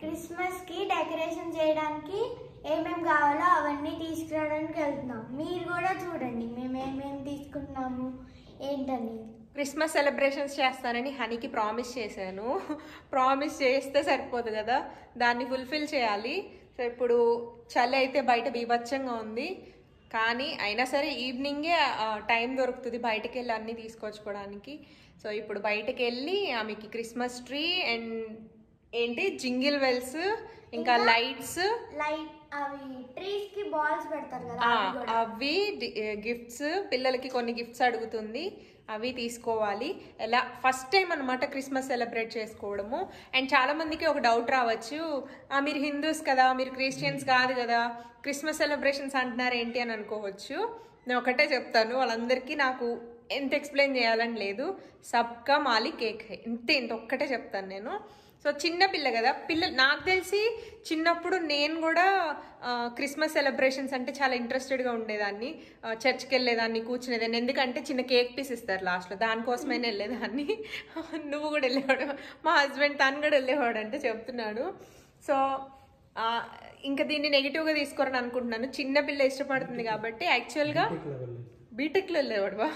క్రిస్మస్కి డెకరేషన్ చేయడానికి ఏమేం కావాలో అవన్నీ తీసుకురావడానికి వెళ్తున్నాం. మీరు కూడా చూడండి మేము ఏమేమి తీసుకున్నాము ఏంటని. క్రిస్మస్ సెలబ్రేషన్స్ చేస్తానని హనీకి ప్రామిస్ చేశాను. ప్రామిస్ చేస్తే సరిపోదు కదా దాన్ని ఫుల్ఫిల్ చేయాలి. సో ఇప్పుడు చలి అయితే బయట బీభత్సంగా ఉంది. కానీ అయినా సరే ఈవినింగే టైం దొరుకుతుంది బయటకు వెళ్ళి అన్నీ తీసుకొచ్చుకోవడానికి సో ఇప్పుడు బయటకు వెళ్ళి ఆమెకి క్రిస్మస్ ట్రీ అండ్ ఏంటి? జింగిల్ వెల్స్ ఇంకా లైట్స్. లైట్ అవి ట్రీస్కి బాల్స్ పెడతారు కదా అవి గిఫ్ట్స్ పిల్లలకి కొన్ని గిఫ్ట్స్ అడుగుతుంది. అవి తీసుకోవాలి. ఎలా ఫస్ట్ టైం అనమాట క్రిస్మస్ సెలబ్రేట్ చేసుకోవడము. అండ్ చాలా మందికి ఒక డౌట్ రావచ్చు. "ఆ, మీరు హిందూస్ కదా మీరు క్రిస్టియన్స్ కాదు కదా క్రిస్మస్ సెలబ్రేషన్స్ అంటున్నారు ఏంటి? అని అనుకోవచ్చు. నేను ఒకటే చెప్తాను. వాళ్ళందరికీ నాకు ఎంత ఎక్స్ప్లెయిన్ చేయాలని లేదు. సబ్కా మాలి కేక్ ఇంతే ఇంత ఒక్కటే చెప్తాను నేను. సో చిన్న పిల్ల కదా. పిల్లలు నాకు తెలిసి చిన్నప్పుడు నేను కూడా క్రిస్మస్ సెలబ్రేషన్స్ అంటే చాలా ఇంట్రెస్టెడ్గా ఉండేదాన్ని. చర్చ్కి వెళ్ళేదాన్ని కూర్చునేదాన్ని. ఎందుకంటే చిన్న కేక్ పీస్ ఇస్తారు లాస్ట్లో దానికోసమైనా వెళ్ళేదాన్ని. నువ్వు కూడా వెళ్ళేవాడు. మా హస్బెండ్ తను కూడా వెళ్ళేవాడు అంటే చెప్తున్నాడు. సో ఇంకా దీన్ని నెగిటివ్గా తీసుకోరని అనుకుంటున్నాను. చిన్న పిల్ల ఇష్టపడుతుంది కాబట్టి యాక్చువల్గా బీటెక్లో వెళ్ళేవాడువా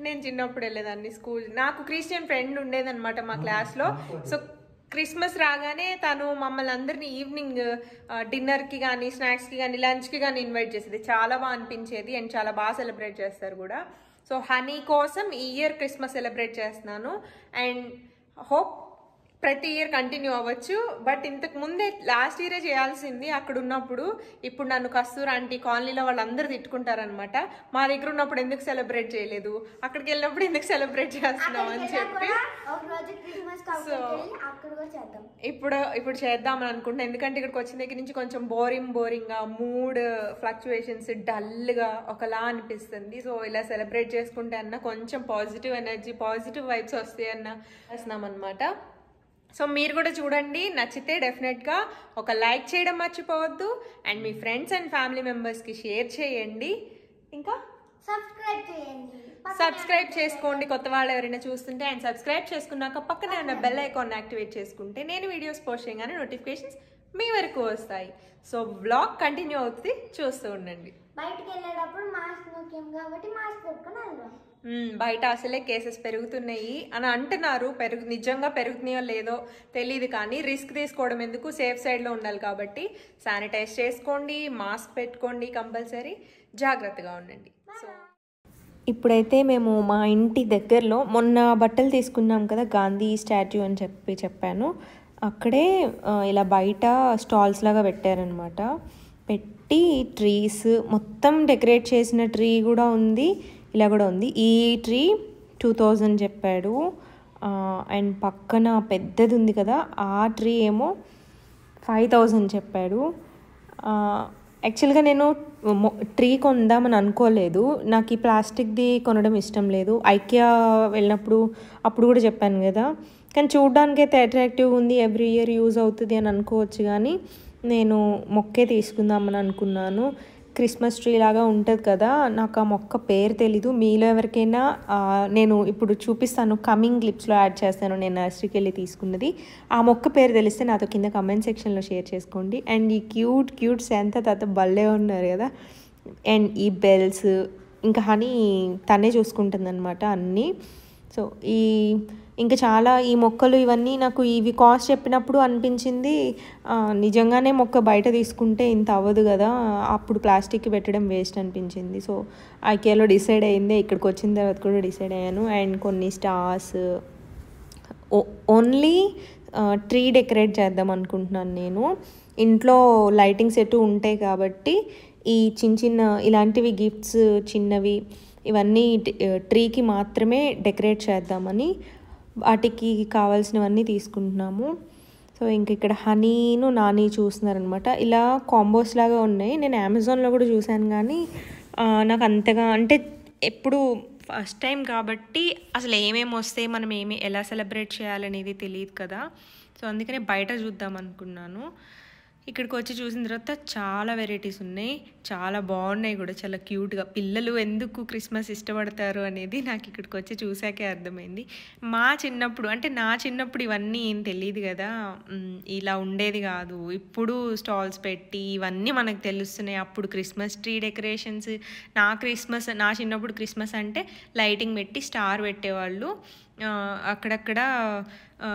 నేను చిన్నప్పుడు వెళ్ళేదాన్ని స్కూల్ నాకు క్రిస్టియన్ ఫ్రెండ్ ఉండేదన్నమాట మా క్లాస్లో సో క్రిస్మస్ రాగానే తను మమ్మల్ని అందరినీ ఈవినింగ్ డిన్నర్కి కానీ స్నాక్స్కి కానీ లంచ్కి కానీ ఇన్వైట్ చేసేది. చాలా బాగా అనిపించేది అండ్ చాలా బాగా సెలబ్రేట్ చేస్తారు కూడా. సో హనీ కోసం ఈ ఇయర్ క్రిస్మస్ సెలబ్రేట్ చేస్తున్నాను. అండ్ హోప్ ప్రతి ఇయర్ కంటిన్యూ అవ్వచ్చు. బట్ ఇంతకు ముందే లాస్ట్ ఇయరే చేయాల్సింది అక్కడ ఉన్నప్పుడు ఇప్పుడు నన్ను కస్తూర్ ఆంటీ కాలనీలో వాళ్ళందరూ తిట్టుకుంటారనమాట మా దగ్గర ఉన్నప్పుడు ఎందుకు సెలబ్రేట్ చేయలేదు? అక్కడికి వెళ్ళినప్పుడు ఎందుకు సెలబ్రేట్ చేస్తున్నావు అని చెప్పి. చేద్దాం. ఇప్పుడు ఇప్పుడు చేద్దామని అనుకుంటున్నాను ఎందుకంటే ఇక్కడికి వచ్చిన దగ్గర నుంచి కొంచెం బోరింగ్ బోరింగ్గా మూడ్ ఫ్లక్చువేషన్స్ డల్గా ఒకలా అనిపిస్తుంది. సో ఇలా సెలబ్రేట్ చేసుకుంటే అన్న కొంచెం పాజిటివ్ ఎనర్జీ పాజిటివ్ వైబ్స్ వస్తాయి అన్న చేస్తున్నాం అనమాట సో మీరు కూడా చూడండి నచ్చితే డెఫినెట్గా ఒక లైక్ చేయడం మర్చిపోవద్దు అండ్ మీ ఫ్రెండ్స్ అండ్ ఫ్యామిలీ మెంబర్స్కి షేర్ చేయండి. ఇంకా సబ్స్క్రైబ్ చేయండి. సబ్స్క్రైబ్ చేసుకోండి కొత్త వాళ్ళు ఎవరైనా చూస్తుంటే అండ్ సబ్స్క్రైబ్ చేసుకున్నాక పక్కనే ఉన్న బెల్ ఐకాన్ యాక్టివేట్ చేసుకుంటే నేను వీడియోస్ పోస్ట్ చేయగానే నోటిఫికేషన్స్ మీ వరకు వస్తాయి. సో బ్లాగ్ కంటిన్యూ అవుతుంది చూస్తూ ఉండండి. బయటికి వెళ్ళేటప్పుడు మాస్క్ ముఖ్యం కాబట్టి మాస్క్ పెట్టుకొని వెళ్దాం. బయట అసలే కేసెస్ పెరుగుతున్నాయి అని అంటున్నారు. పెరుగు నిజంగా పెరుగుతున్నాయో లేదో తెలియదు కానీ రిస్క్ తీసుకోవడం ఎందుకు? సేఫ్ సైడ్లో ఉండాలి కాబట్టి శానిటైజ్ చేసుకోండి మాస్క్ పెట్టుకోండి కంపల్సరీ జాగ్రత్తగా ఉండండి. సో ఇప్పుడైతే మేము మా ఇంటి దగ్గరలో మొన్న బట్టలు తీసుకున్నాం కదా గాంధీ స్టాచ్యూ అని చెప్పి చెప్పాను. అక్కడే ఇలా బయట స్టాల్స్ లాగా పెట్టారనమాట పెట్టి ట్రీస్ మొత్తం డెకరేట్ చేసిన ట్రీ కూడా ఉంది ఇలా కూడా ఉంది. ఈ ట్రీ టూ థౌజండ్ చెప్పాడు. అండ్ పక్కన పెద్దది ఉంది కదా ఆ ట్రీ ఏమో ఫైవ్ థౌజండ్ చెప్పాడు. యాక్చువల్గా నేను ట్రీ కొందామని అనుకోలేదు. నాకు ఈ ప్లాస్టిక్ది కొనడం ఇష్టం లేదు. ఐకియా వెళ్ళినప్పుడు అప్పుడు కూడా చెప్పాను కదా. కానీ చూడ్డానికి అయితే అట్రాక్టివ్గా ఉంది ఎవ్రీ ఇయర్ యూజ్ అవుతుంది అని అనుకోవచ్చు కానీ నేను మొక్కే తీసుకుందామని అనుకున్నాను. క్రిస్మస్ ట్రీ లాగా ఉంటుంది కదా నాకు ఆ మొక్క పేరు తెలీదు. మీలో ఎవరికైనా నేను ఇప్పుడు చూపిస్తాను కమింగ్ క్లిప్స్లో యాడ్ చేస్తాను నేను నర్సరీకి వెళ్ళి తీసుకున్నది. ఆ మొక్క పేరు తెలిస్తే నాతో కింద కమెంట్ సెక్షన్లో షేర్ చేసుకోండి. అండ్ ఈ క్యూట్ క్యూట్స్ ఎంత తాత భలే ఉన్నారు కదా. అండ్ ఈ బెల్స్ ఇంకా హనీ తనే చూసుకుంటుంది అనమాట అన్నీ. సో ఈ ఇంకా చాలా ఈ మొక్కలు ఇవన్నీ నాకు ఇవి కాస్ట్ చెప్పినప్పుడు అనిపించింది నిజంగానే మొక్క బయట తీసుకుంటే ఇంత అవ్వదు కదా అప్పుడు ప్లాస్టిక్ పెట్టడం వేస్ట్ అనిపించింది. సో ఐకేలో డిసైడ్ అయింది ఇక్కడికి వచ్చిన తర్వాత కూడా డిసైడ్ అయ్యాను. అండ్ కొన్ని స్టార్స్ ఓన్లీ ట్రీ డెకరేట్ చేద్దాం అనుకుంటున్నాను నేను. ఇంట్లో లైటింగ్ సెట్ ఉంటాయి కాబట్టి ఈ చిన్న చిన్న ఇలాంటివి గిఫ్ట్స్ చిన్నవి ఇవన్నీ ట్రీకి మాత్రమే డెకరేట్ చేద్దామని వాటికి కావాల్సినవన్నీ తీసుకుంటున్నాము. సో ఇంక ఇక్కడ హనీను నాని చూస్తున్నారనమాట ఇలా కాంబోస్ లాగా ఉన్నాయి. నేను అమెజాన్లో కూడా చూశాను కానీ నాకు అంతగా అంటే ఎప్పుడు ఫస్ట్ టైం కాబట్టి అసలు ఏమేమి వస్తాయి మనం ఏమి ఎలా సెలబ్రేట్ చేయాలనేది తెలియదు కదా. సో అందుకనే బయట చూద్దాం అనుకున్నాను. ఇక్కడికి వచ్చి చూసిన తర్వాత చాలా వెరైటీస్ ఉన్నాయి. చాలా బాగున్నాయి కూడా. చాలా క్యూట్గా. పిల్లలు ఎందుకు క్రిస్మస్ ఇష్టపడతారు అనేది నాకు ఇక్కడికి వచ్చి చూసాకే అర్థమైంది. మా చిన్నప్పుడు అంటే నా చిన్నప్పుడు ఇవన్నీ ఏం తెలియదు కదా. ఇలా ఉండేది కాదు. ఇప్పుడు స్టాల్స్ పెట్టి ఇవన్నీ మనకు తెలుస్తున్నాయి. అప్పుడు క్రిస్మస్ ట్రీ డెకరేషన్స్ నా క్రిస్మస్ నా చిన్నప్పుడు క్రిస్మస్ అంటే లైటింగ్ పెట్టి స్టార్ పెట్టేవాళ్ళు. అక్కడక్కడ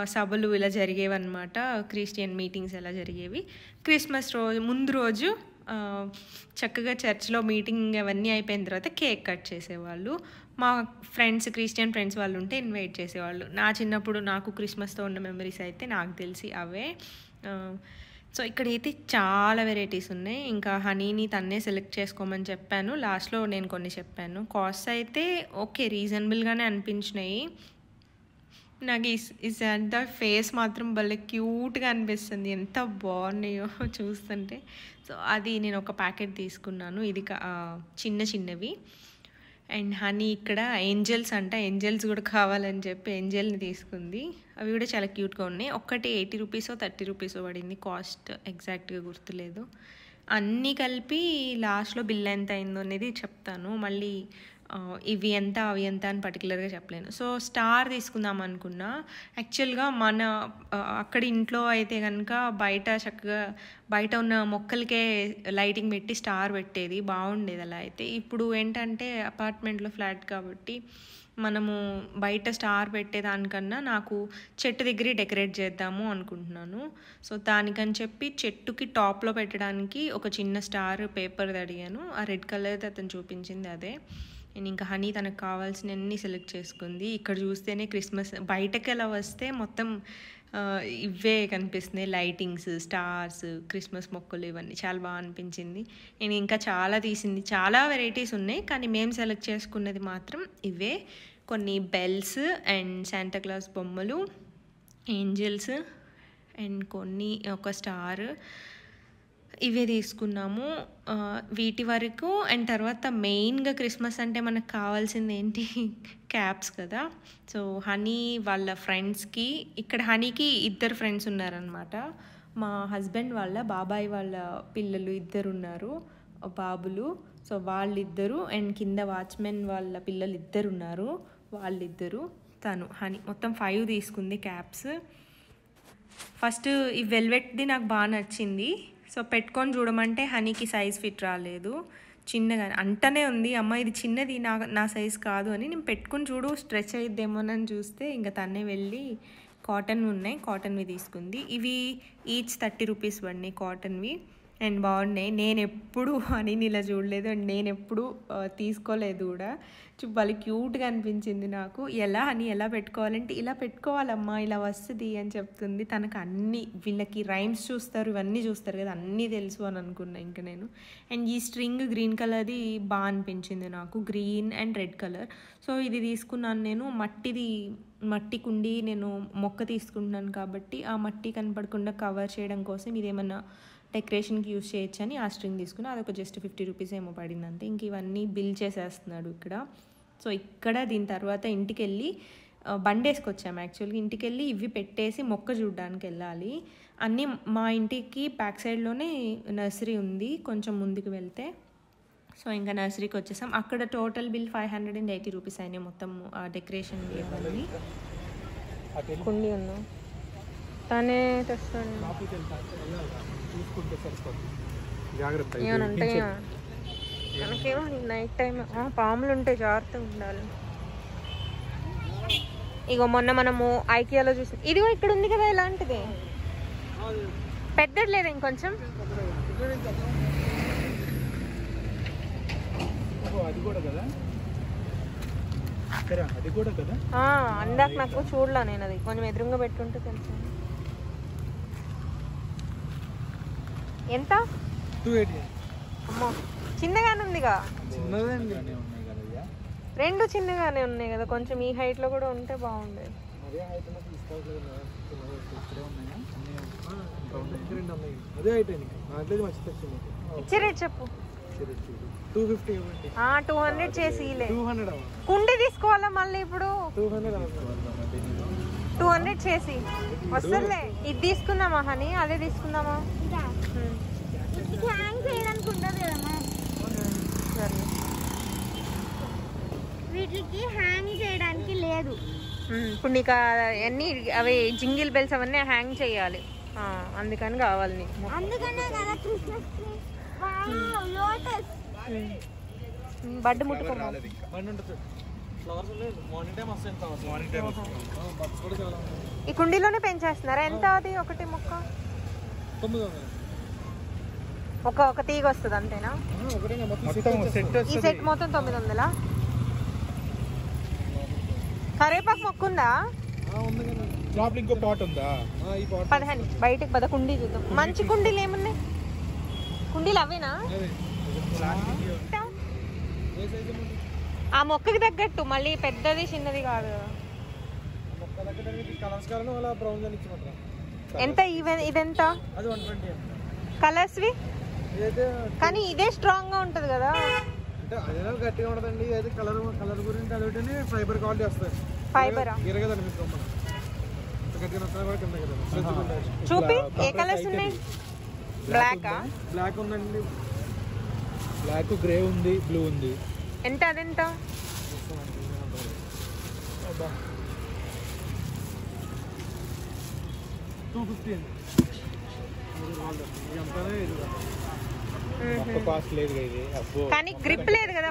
సభలు ఇలా జరిగేవి అనమాట క్రిస్టియన్ మీటింగ్స్ ఎలా జరిగేవి. క్రిస్మస్ రోజు ముందు రోజు చక్కగా చర్చ్లో మీటింగ్ అవన్నీ అయిపోయిన తర్వాత కేక్ కట్ చేసేవాళ్ళు. మా ఫ్రెండ్స్ క్రిస్టియన్ ఫ్రెండ్స్ వాళ్ళు ఉంటే ఇన్వైట్ చేసేవాళ్ళు. నా చిన్నప్పుడు నాకు క్రిస్మస్తో ఉన్న మెమరీస్ అయితే నాకు తెలిసి అవే. సో ఇక్కడైతే చాలా వెరైటీస్ ఉన్నాయి. ఇంకా హనీని తన్నే సెలెక్ట్ చేసుకోమని చెప్పాను. లాస్ట్లో నేను కొన్ని చెప్పాను. కాస్ట్ అయితే ఓకే రీజనబుల్గానే అనిపించినాయి. నాకు ఈ ఈ ఫేస్ మాత్రం భలే క్యూట్గా అనిపిస్తుంది. ఎంత బాగున్నాయో చూస్తుంటే. సో అది నేను ఒక ప్యాకెట్ తీసుకున్నాను. ఇది చిన్న చిన్నవి. అండ్ హనీ ఇక్కడ ఏంజల్స్ అంట. ఏంజల్స్ కూడా కావాలని చెప్పి ఏంజల్ని తీసుకుంది. అవి కూడా చాలా క్యూట్గా ఉన్నాయి. ఒక్కటి ఎయిటీ రూపీసో థర్టీ రూపీసో పడింది. కాస్ట్ ఎగ్జాక్ట్గా గుర్తులేదు. అన్నీ కలిపి లాస్ట్లో బిల్ ఎంత అయిందో అనేది చెప్తాను. మళ్ళీ ఇవి ఎంత అవి ఎంత అని పర్టికులర్గా చెప్పలేను. సో స్టార్ తీసుకుందాం అనుకున్నా. యాక్చువల్గా మన అక్కడ ఇంట్లో అయితే కనుక బయట చక్కగా బయట ఉన్న మొక్కలకే లైటింగ్ పెట్టి స్టార్ పెట్టేది. బాగుండేది అలా అయితే. ఇప్పుడు ఏంటంటే అపార్ట్మెంట్లో ఫ్లాట్ కాబట్టి మనము బయట స్టార్ పెట్టేదానికన్నా నాకు చెట్టు దగ్గరే డెకరేట్ చేద్దాము అనుకుంటున్నాను. సో దానికని చెప్పి చెట్టుకి టాప్లో పెట్టడానికి ఒక చిన్న స్టార్ పేపర్ది అడిగాను ఆ రెడ్ కలర్ది అతను చూపించింది అదే. నేను ఇంకా హనీ తనకు కావాల్సినవన్నీ సెలెక్ట్ చేసుకుంది. ఇక్కడ చూస్తేనే క్రిస్మస్ బయటకు ఎలా వస్తే మొత్తం ఇవే కనిపిస్తున్నాయి. లైటింగ్స్ స్టార్స్ క్రిస్మస్ మొక్కలు ఇవన్నీ. చాలా బాగా అనిపించింది. నేను ఇంకా చాలా తీసింది. చాలా వెరైటీస్ ఉన్నాయి కానీ మేము సెలెక్ట్ చేసుకున్నది మాత్రం ఇవే. కొన్ని బెల్స్ అండ్ శాంటాక్లాస్ బొమ్మలు ఏంజల్స్ అండ్ కొన్ని ఒక స్టార్. ఇవే తీసుకున్నాము. వీటి వరకు అండ్ తర్వాత మెయిన్గా క్రిస్మస్ అంటే మనకు కావాల్సింది ఏంటి? క్యాప్స్ కదా. సో హనీ వాళ్ళ ఫ్రెండ్స్కి ఇక్కడ హనీకి ఇద్దరు ఫ్రెండ్స్ ఉన్నారనమాట మా హస్బెండ్ వాళ్ళ బాబాయ్ వాళ్ళ పిల్లలు ఇద్దరు ఉన్నారు బాబులు. సో వాళ్ళిద్దరు అండ్ కింద వాచ్మెన్ వాళ్ళ పిల్లలు ఇద్దరు ఉన్నారు వాళ్ళిద్దరు. తను హనీ. మొత్తం ఫైవ్ తీసుకుంది క్యాప్స్. ఫస్ట్ ఈ వెల్వెట్ది నాకు బాగా నచ్చింది. సో పెట్టుకొని చూడమంటే హనీకి సైజ్ ఫిట్ రాలేదు. చిన్నగా అంటనే ఉంది అమ్మ ఇది చిన్నది నా నా సైజ్ కాదు అని. నేను పెట్టుకొని చూడు స్ట్రెచ్ అయిద్దేమోనని చూస్తే ఇంకా తనే వెళ్ళి కాటన్ ఉన్నాయి కాటన్వి తీసుకుంది. ఇవి ఈచ్ థర్టీ రూపీస్ పడినాయి కాటన్వి. అండ్ బాగున్నాయి. నేను ఎప్పుడు అని ఇలా చూడలేదు అండ్ నేను ఎప్పుడు తీసుకోలేదు కూడా. చూ భలే క్యూట్గా అనిపించింది నాకు. ఎలా అని ఎలా పెట్టుకోవాలంటే ఇలా పెట్టుకోవాలమ్మా ఇలా వస్తుంది అని చెప్తుంది. తనకు అన్ని వీళ్ళకి రైమ్స్ చూస్తారు ఇవన్నీ చూస్తారు కదా అన్నీ తెలుసు అని అనుకున్నా ఇంకా నేను. అండ్ ఈ స్ట్రింగ్ గ్రీన్ కలర్ది బాగా అనిపించింది నాకు. Green and red colour. So ఇది తీసుకున్నాను నేను. మట్టిది మట్టి కుండి నేను మొక్క తీసుకుంటున్నాను కాబట్టి ఆ మట్టి కనపడకుండా కవర్ చేయడం కోసం ఇదేమన్నా డెకరేషన్కి యూస్ చేయొచ్చని ఆ స్ట్రింగ్ తీసుకుని అదొక జస్ట్ ఫిఫ్టీ రూపీస్ ఏమో పడింది అంతే ఇంక ఇవన్నీ బిల్ చేసేస్తున్నాడు ఇక్కడ. సో ఇక్కడ దీని తర్వాత ఇంటికి వెళ్ళి ఆ, బండి వేసుకొచ్చాము యాక్చువల్గా. ఇంటికి వెళ్ళి ఇవి పెట్టేసి మొక్క చూడడానికి వెళ్ళాలి. అన్నీ మా ఇంటికి బ్యాక్ సైడ్లోనే నర్సరీ ఉంది. కొంచెం ముందుకు వెళ్తే. సో ఇంకా నర్సరీకి వచ్చేసాం. అక్కడ total bill five hundred and eighty rupees అయినాయి మొత్తం డెకరేషన్ ఇవన్నీ. కుండి ఉన్నా తనే తెస్తాను చూసుకుంటే సరిపోతుంది జాగ్రత్త. మనకేమో నైట్ టైం పాములు ఉంటాయి జాగ్రత్తగా ఉండాలి. ఇగో మొన్న మనము ఐకియాలో చూసి ఇదిగో ఇక్కడ ఉంది కదా ఇలాంటిది. పెద్దది లేదా ఇంకొంచెం? అందాక నాకు చూడలా నేను అది. కొంచెం ఎదురుగా పెట్టుంటే తెలుసు ఎంత? Two eighty. అమ్మో చిన్నగానే ఉందిగా చిన్నదండి. ఉన్నాయి కదా రెండు చిన్నగానే ఉన్నాయి కదా కొంచెం ఈ హైట్లో కూడా ఉంటే బాగుండేది ఇచ్చే రేట్ చెప్పు. టూ హండ్రెడ్ చేసి కుండి తీసుకోవాలా మళ్ళీ ఇప్పుడు? టూ హండ్రెడ్ చేసి. వస్తుందిలే. ఇది తీసుకుందామా హనీ? అదే తీసుకుందామా? వీటికి హ్యాంగ్ చేయడానికి లేదు. ఇప్పుడు నీకు అన్ని అవి జింగిల్ బెల్స్ అవన్నీ హ్యాంగ్ చేయాలి. ఆ, అందుకని కావాలి నీకు అందుకనే కదా క్రిస్మస్ లోటస్. ముట్టుకోమా? ఈ కుండీలోనే పెంచేస్తున్నారా? ఎంత అది? ఒకటి మొక్క? ఒక ఒక తీగ వస్తుంది అంతేనా? ఈ సెట్ మొత్తం తొమ్మిది వందలా? కరేపాకు మొక్క ఉందా? ఇంకో పాట్ ఉందా? పదహాని. బయటికి పద కుండీ చూద్దాం. మంచి కుండీలు ఏమున్నాయి? కుండీలు అవేనా? ఆ మొక్కకి తగ్గట్టు మళ్ళీ పెద్దది చిన్నది కాదు. కదా. మొక్క దగ్గర కలర్స్ కావాలని అలా బ్రౌన్ అని ఇచ్చినట్రా ఎంత ఈవెన్ ఇదెంత? అది వన్ ట్వంటీ కలర్స్వి ఇదైతే కానీ ఇదే స్ట్రాంగ్గా ఉంటది కదా. గట్టిగా కలర్ కలర్ గురించి అదొకటి ఫైబర్ క్వాలిటీ ఫైబరా చూపి ఏ కలర్స్ ఉన్నాయి? బ్లాక్ బ్లాక్ ఉందండి. బ్లాక్ గ్రే ఉంది బ్లూ ఉంది. ఎంత అదెంత? టూ ఫిఫ్టీ కాస్ట్ లేదు కదా ఇది. కానీ గ్రిప్ లేదు కదా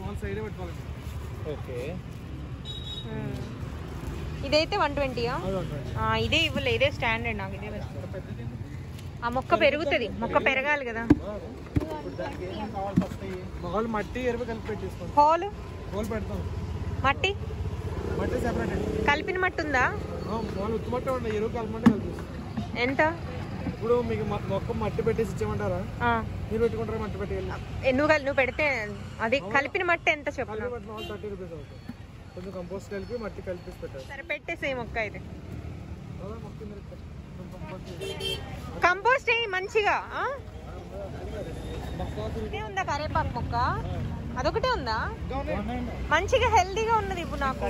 మామూలు సైడే పెట్టుకోవాలండి ఓకే. ఇదైతే వన్ ట్వంటీయా ఇదే ఇవ్వలే ఇదే స్టాండర్డ్ నాకు ఇదే. ఆ మొక్క పెరుగుతుంది. మొక్క పెరగాలి కదా. మామూలు మట్టి ఎరువు కలిపి పెట్టేసుకోండి. హోల్? హోల్ పెడతాం. మట్టి? మట్టి సెపరేట్ కలిపిన మట్టి ఉందా? మామూలు ఉత్తు మట్టి ఉండే ఎరువు కలపమంటే కలిపేస్తాం ఎంత? ఇప్పుడు మీకు మొక్క మట్టి పెట్టేసి ఇచ్చేయమంటారా. మీరు పెట్టుకుంటారా మట్టి పెట్టి నువ్వు నువ్వు పెడితే అది కలిపిన మట్టి ఎంత చెప్పు కలిపి పెట్టిన వాళ్ళు థర్టీ రూపీస్ అవుతుంది. కొంచెం కంపోస్ట్ కలిపి మట్టి కలిపి సరే పెట్టేసే మొక్క ఇది కంపోస్ట్ వేయి మంచిగా ఇదే ఉందా కరేపాకు మొక్క? అదొకటే ఉందా. మంచిగా హెల్దీగా ఉన్నది ఇవ్వు నాకు.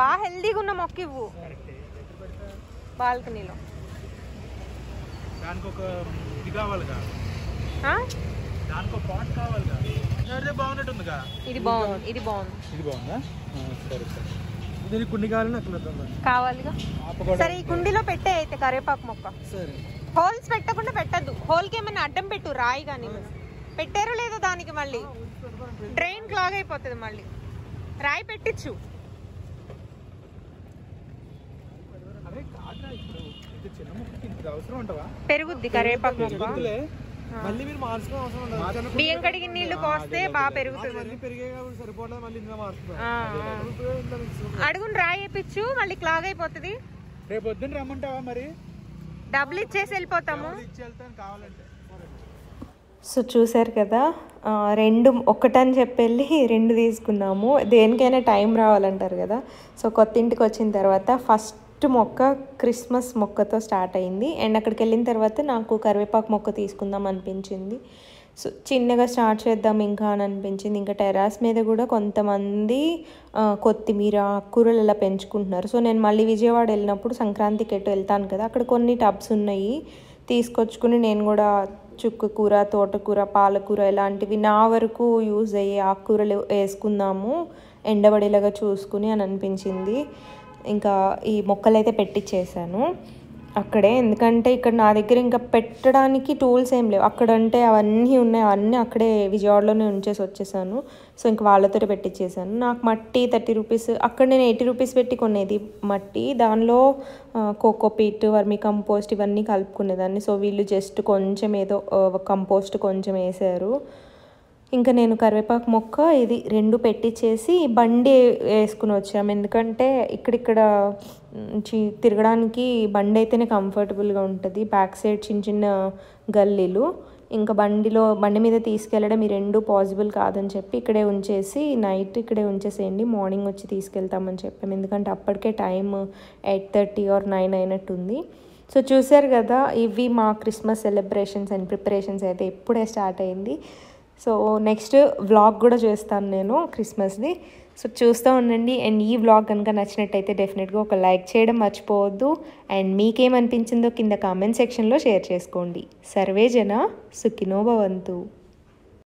బాగా హెల్దీగా ఉన్న మొక్క ఇవ్వు. బాల్కనీలో. దానికి ఒక ఇది? దానికి ఒక పాట్ బాగున్నట్టుందిగా? ఇది బాగుంది ఇది బాగుంది. ఇది బాగుందా? సరే సరే. దీనికి కొన్ని కావాలని అక్కడ వద్దాం కావాలిగా. ఆపకూడదు. సరే ఈ కుండీలో పెట్టే అయితే కరేపాకు మొక్క. సరే. హోల్స్ పెట్టకుండా పెట్టద్దు. హోల్కి ఏమైనా అడ్డం పెట్టు రాయి కానీ పెట్టారో లేదో దానికి మళ్ళీ. డ్రైన్ క్లాగ్ అయిపోతుంది మళ్ళీ. రాయి పెట్టించు పెరుగుద్ది కరేపాకు బియ్యం కడిగిన నీళ్ళు పోస్తే బాగా పెరుగుతుంది. అడుగుని రాయి వేపించు మళ్ళీ క్లాగ్ అయిపోతుంది. రేపు పొద్దున్న రమ్మంటావా మరి? డబ్బులు ఇచ్చేసి వెళ్ళిపోతాము. సో చూసారు కదా రెండు ఒక్కటని చెప్పెళ్ళి రెండు తీసుకున్నాము. దేనికైనా టైం రావాలంటారు కదా. సో కొత్త ఇంటికి వచ్చిన తర్వాత ఫస్ట్ మొక్క క్రిస్మస్ మొక్కతో స్టార్ట్ అయింది. అండ్ అక్కడికి వెళ్ళిన తర్వాత నాకు కరివేపాకు మొక్క తీసుకుందాం అనిపించింది. సో చిన్నగా స్టార్ట్ చేద్దాం ఇంకా అని అనిపించింది. ఇంకా టెరాస్ మీద కూడా కొంతమంది కొత్తిమీర ఆకుకూరలు ఇలా పెంచుకుంటున్నారు. సో నేను మళ్ళీ విజయవాడ వెళ్ళినప్పుడు సంక్రాంతికి ఎటు వెళ్తాను కదా అక్కడ కొన్ని టబ్స్ ఉన్నాయి. తీసుకొచ్చుకుని నేను కూడా చుక్కు కూర తోటకూర పాలకూర ఇలాంటివి నా వరకు యూజ్ అయ్యే ఆకుకూరలు వేసుకుందాము ఎండబడేలాగా చూసుకుని అని అనిపించింది. ఇంకా ఈ మొక్కలైతే పెట్టించేసాను అక్కడే. ఎందుకంటే ఇక్కడ నా దగ్గర ఇంకా పెట్టడానికి టూల్స్ ఏం లేవు. అక్కడ అంటే అవన్నీ ఉన్నాయి. అవన్నీ అక్కడే విజయవాడలోనే ఉంచేసి వచ్చేసాను. సో ఇంక వాళ్ళతో పెట్టించేసాను నాకు మట్టి థర్టీ రూపీస్ అక్కడ నేను ఎయిటీ రూపీస్ పెట్టి కొనేది మట్టి. దానిలో కోకోపీట్ వర్మి కంపోస్ట్ ఇవన్నీ కలుపుకునేదాన్ని. సో వీళ్ళు జస్ట్ కొంచెం ఏదో కంపోస్ట్ కొంచెం వేసారు ఇంకా నేను కరివేపాకు మొక్క ఇది రెండు పెట్టించేసి బండి వేసుకుని వచ్చాము ఎందుకంటే ఇక్కడిక్కడ తిరగడానికి బండి అయితేనే కంఫర్టబుల్గా ఉంటుంది. బ్యాక్ సైడ్ చిన్న చిన్న గల్లీలు. ఇంకా బండిలో బండి మీద తీసుకెళ్ళడం ఈ రెండు పాసిబుల్ కాదని చెప్పి ఇక్కడే ఉంచేసి నైట్ ఇక్కడే ఉంచేసేయండి. మార్నింగ్ వచ్చి తీసుకెళ్తామని చెప్పాము ఎందుకంటే అప్పటికే time eight thirty or nine అయినట్టుంది. సో చూశారు కదా ఇవి మా క్రిస్మస్ సెలబ్రేషన్స్ అండ్ ప్రిపరేషన్స్ అయితే ఇప్పుడే స్టార్ట్ అయింది. సో నెక్స్ట్ వ్లాగ్ కూడా చేస్తాను నేను క్రిస్మస్ది. సో చూస్తూ ఉండండి. అండ్ ఈ వ్లాగ్ కనుక నచ్చినట్టయితే డెఫినెట్గా ఒక లైక్ చేయడం మర్చిపోవద్దు. అండ్ మీకేమనిపించిందో కింద కామెంట్ సెక్షన్లో షేర్ చేసుకోండి. సర్వే జన సుఖినోభవంతు